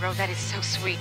Monroe. That is so sweet.